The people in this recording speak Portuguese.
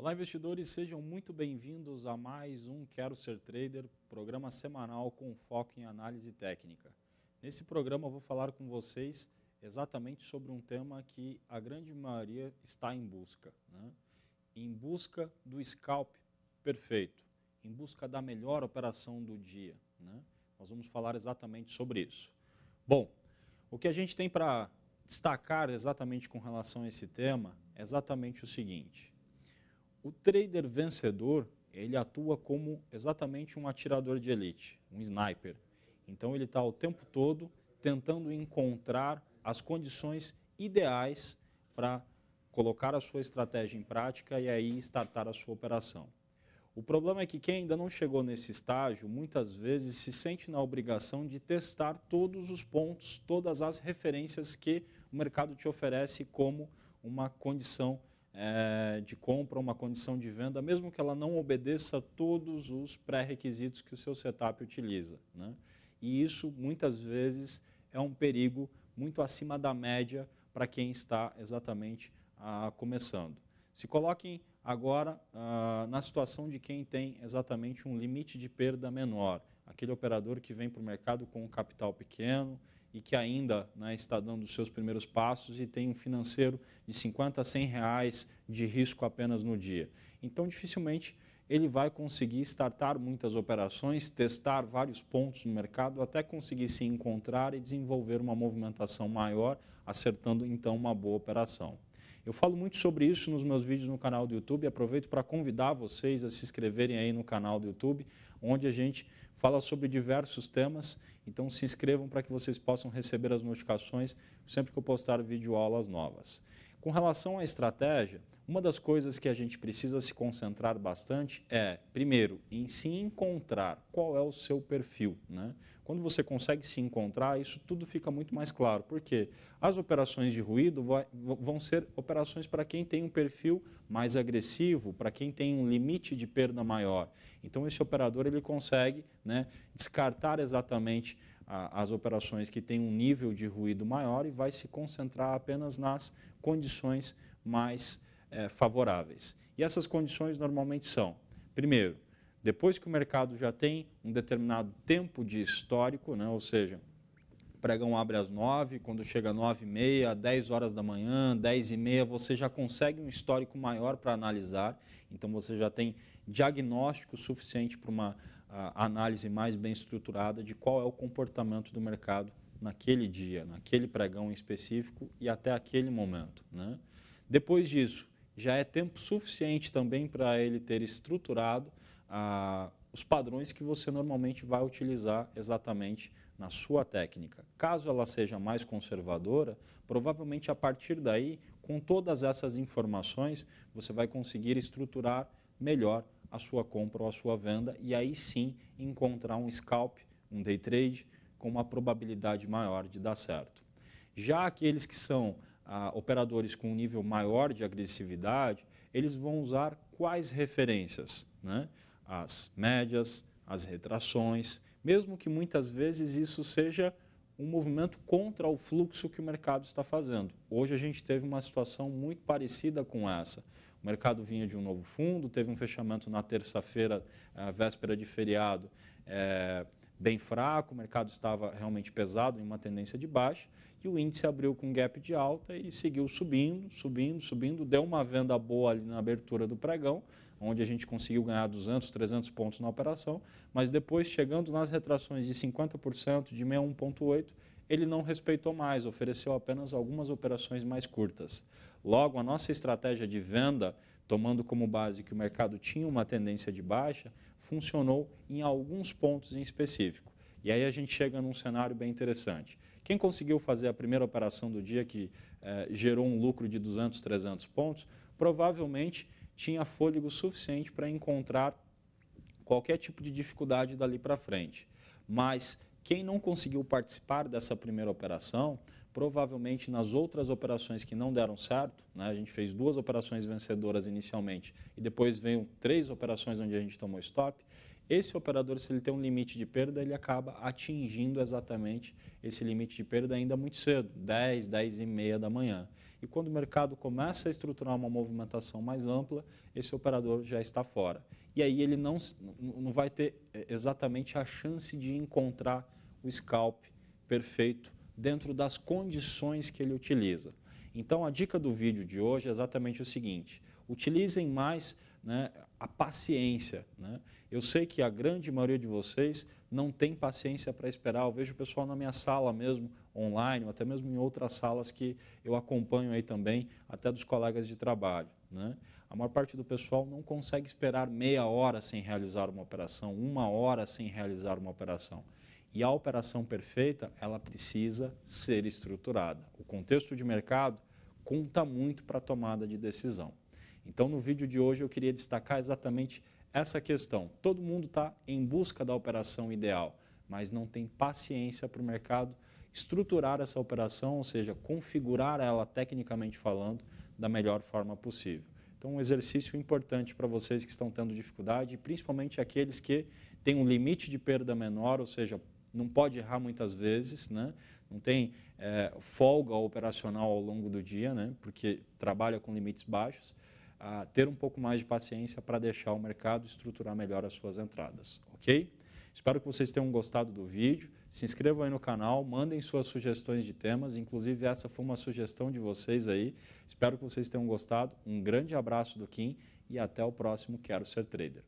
Olá, investidores, sejam muito bem-vindos a mais um Quero Ser Trader, programa semanal com foco em análise técnica. Nesse programa eu vou falar com vocês exatamente sobre um tema que a grande maioria está em busca. Né? Em busca do scalp perfeito, em busca da melhor operação do dia. Né? Nós vamos falar exatamente sobre isso. Bom, o que a gente tem para destacar exatamente com relação a esse tema é exatamente o seguinte o trader vencedor, ele atua como exatamente um atirador de elite, um sniper. Então ele está o tempo todo tentando encontrar as condições ideais para colocar a sua estratégia em prática e aí startar a sua operação. O problema é que quem ainda não chegou nesse estágio, muitas vezes se sente na obrigação de testar todos os pontos, todas as referências que o mercado te oferece como uma condição é, de compra, uma condição de venda, mesmo que ela não obedeça todos os pré-requisitos que o seu setup utiliza. Né? E isso, muitas vezes, é um perigo muito acima da média para quem está exatamente ah, começando. Se coloquem agora ah, na situação de quem tem exatamente um limite de perda menor, aquele operador que vem para o mercado com um capital pequeno e que ainda né, está dando os seus primeiros passos e tem um financeiro de 50 a 100 reais de risco apenas no dia. Então, dificilmente ele vai conseguir startar muitas operações, testar vários pontos no mercado, até conseguir se encontrar e desenvolver uma movimentação maior, acertando então uma boa operação. Eu falo muito sobre isso nos meus vídeos no canal do YouTube. Aproveito para convidar vocês a se inscreverem aí no canal do YouTube, onde a gente fala sobre diversos temas então se inscrevam para que vocês possam receber as notificações sempre que eu postar vídeo aulas novas. Com relação à estratégia, uma das coisas que a gente precisa se concentrar bastante é, primeiro, em se encontrar qual é o seu perfil. Né? Quando você consegue se encontrar, isso tudo fica muito mais claro, porque as operações de ruído vão ser operações para quem tem um perfil mais agressivo, para quem tem um limite de perda maior. Então, esse operador ele consegue né, descartar exatamente as operações que têm um nível de ruído maior e vai se concentrar apenas nas condições mais é, favoráveis. E essas condições normalmente são, primeiro, depois que o mercado já tem um determinado tempo de histórico, né, ou seja, pregão abre às 9, quando chega às 9 e meia, 10 horas da manhã, 10 e meia, você já consegue um histórico maior para analisar, então você já tem diagnóstico suficiente para uma análise mais bem estruturada de qual é o comportamento do mercado naquele dia, naquele pregão específico e até aquele momento. Né? Depois disso, já é tempo suficiente também para ele ter estruturado ah, os padrões que você normalmente vai utilizar exatamente na sua técnica. Caso ela seja mais conservadora, provavelmente a partir daí, com todas essas informações, você vai conseguir estruturar melhor a sua compra ou a sua venda e aí sim encontrar um scalp, um day trade com uma probabilidade maior de dar certo. Já aqueles que são ah, operadores com um nível maior de agressividade, eles vão usar quais referências? Né? As médias, as retrações, mesmo que muitas vezes isso seja um movimento contra o fluxo que o mercado está fazendo. Hoje a gente teve uma situação muito parecida com essa. O mercado vinha de um novo fundo, teve um fechamento na terça-feira, véspera de feriado, é, bem fraco, o mercado estava realmente pesado, em uma tendência de baixa, e o índice abriu com gap de alta e seguiu subindo, subindo, subindo, deu uma venda boa ali na abertura do pregão, onde a gente conseguiu ganhar 200, 300 pontos na operação, mas depois, chegando nas retrações de 50%, de 61,8%, ele não respeitou mais, ofereceu apenas algumas operações mais curtas. Logo, a nossa estratégia de venda, tomando como base que o mercado tinha uma tendência de baixa, funcionou em alguns pontos em específico. E aí a gente chega num cenário bem interessante. Quem conseguiu fazer a primeira operação do dia, que eh, gerou um lucro de 200, 300 pontos, provavelmente tinha fôlego suficiente para encontrar qualquer tipo de dificuldade dali para frente. Mas quem não conseguiu participar dessa primeira operação, provavelmente nas outras operações que não deram certo, né, a gente fez duas operações vencedoras inicialmente e depois veio três operações onde a gente tomou stop, esse operador, se ele tem um limite de perda, ele acaba atingindo exatamente esse limite de perda ainda muito cedo, 10, 10 e meia da manhã. E quando o mercado começa a estruturar uma movimentação mais ampla, esse operador já está fora. E aí ele não, não vai ter é, exatamente a chance de encontrar o scalp perfeito dentro das condições que ele utiliza. Então, a dica do vídeo de hoje é exatamente o seguinte: utilizem mais né, a paciência. Né? Eu sei que a grande maioria de vocês não tem paciência para esperar. Eu vejo o pessoal na minha sala mesmo, online, ou até mesmo em outras salas que eu acompanho aí também, até dos colegas de trabalho. Né? A maior parte do pessoal não consegue esperar meia hora sem realizar uma operação, uma hora sem realizar uma operação. E a operação perfeita, ela precisa ser estruturada. O contexto de mercado conta muito para a tomada de decisão. Então, no vídeo de hoje, eu queria destacar exatamente essa questão. Todo mundo está em busca da operação ideal, mas não tem paciência para o mercado estruturar essa operação, ou seja, configurar ela tecnicamente falando da melhor forma possível. Então, um exercício importante para vocês que estão tendo dificuldade, principalmente aqueles que têm um limite de perda menor, ou seja, não pode errar muitas vezes, né? não tem é, folga operacional ao longo do dia, né? porque trabalha com limites baixos, a ter um pouco mais de paciência para deixar o mercado estruturar melhor as suas entradas, ok? Espero que vocês tenham gostado do vídeo. Se inscrevam aí no canal, mandem suas sugestões de temas. Inclusive, essa foi uma sugestão de vocês aí. Espero que vocês tenham gostado. Um grande abraço do Kim e até o próximo Quero Ser Trader.